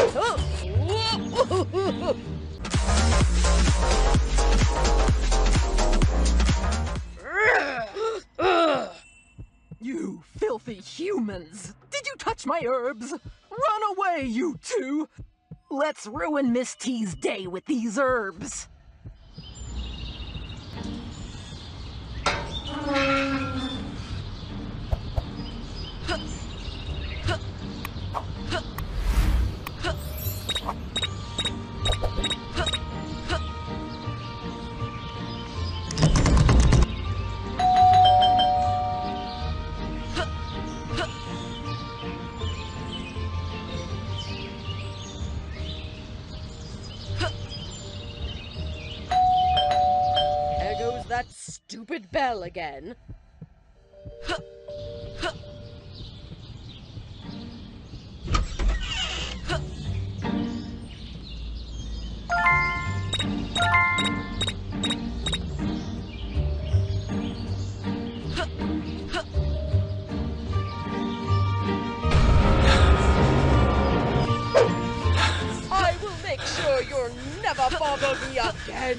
You filthy humans! Did you touch my herbs? Run away, you two! Let's ruin Miss T's day with these herbs! That stupid bell again. I will make sure you'll never bother me again.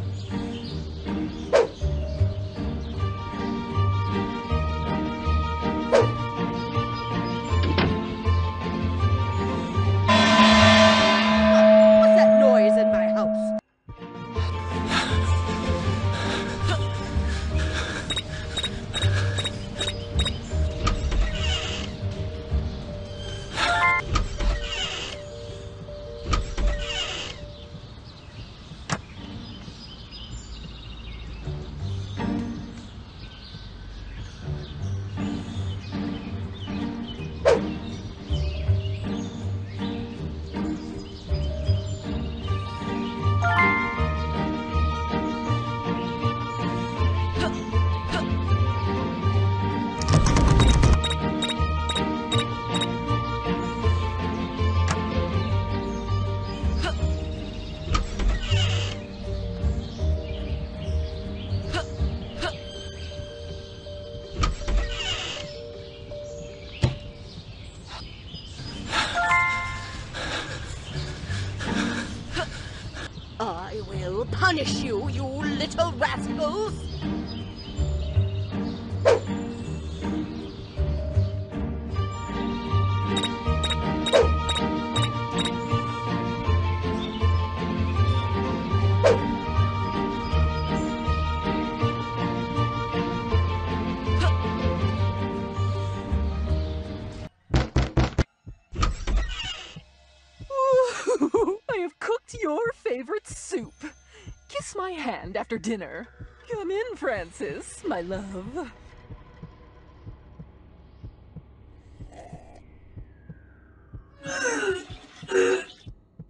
You, you little rascals! My hand after dinner. Come in, Francis, my love.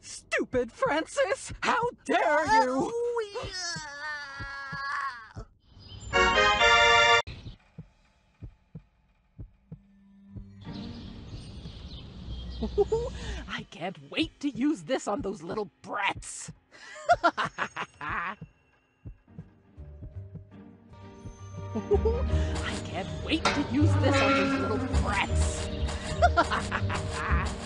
Stupid Francis! How dare you! Oh, I can't wait to use this on those little brats. I can't wait to use this on those little brats.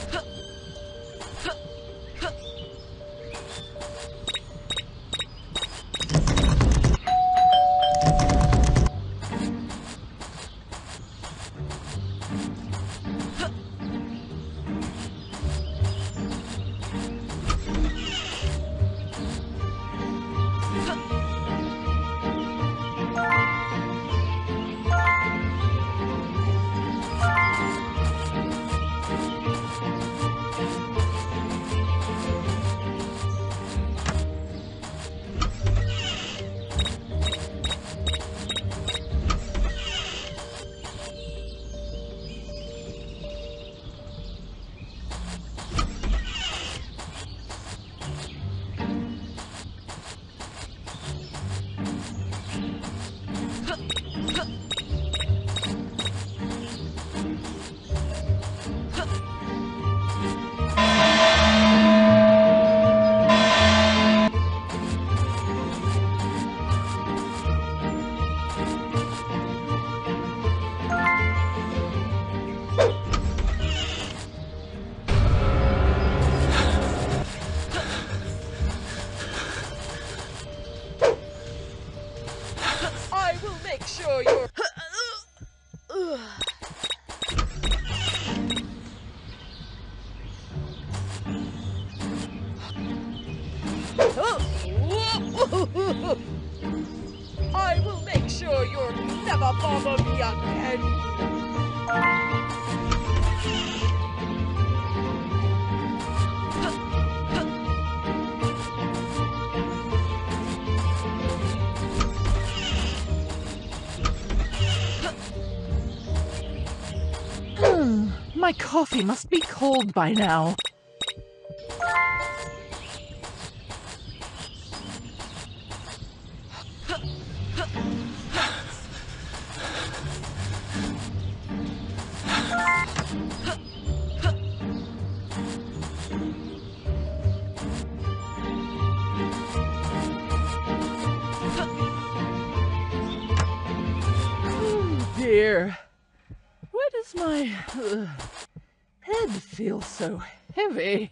me. Hmm, my coffee must be cold by now. Dear. Why does my uh, head feel so heavy?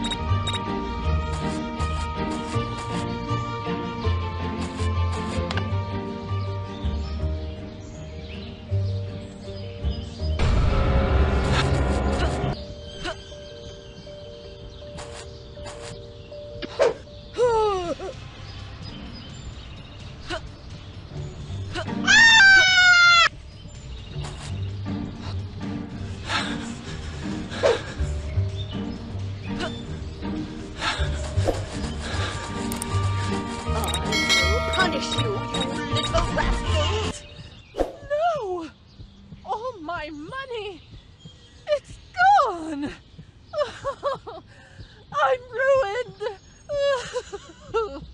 money! It's gone! I'm ruined!